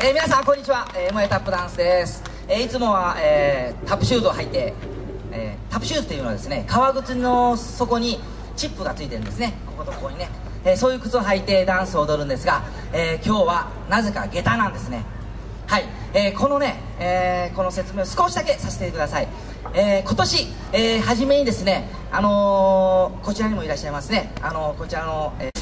えー皆さんこんにちは、えー、 M･I･タップダンスです、えーいつもは、えータップシューズを履いて、えータップシューズというのはですね革靴の底にチップがついてるんですね。こことここにね、えーそういう靴を履いてダンスを踊るんですが、えー今日はなぜか下駄なんですね。はい、えーこのね、えーこの説明を少しだけさせてください、えー今年、えー初めにですね、あのーこちらにもいらっしゃいますね、あのーこちらの、えー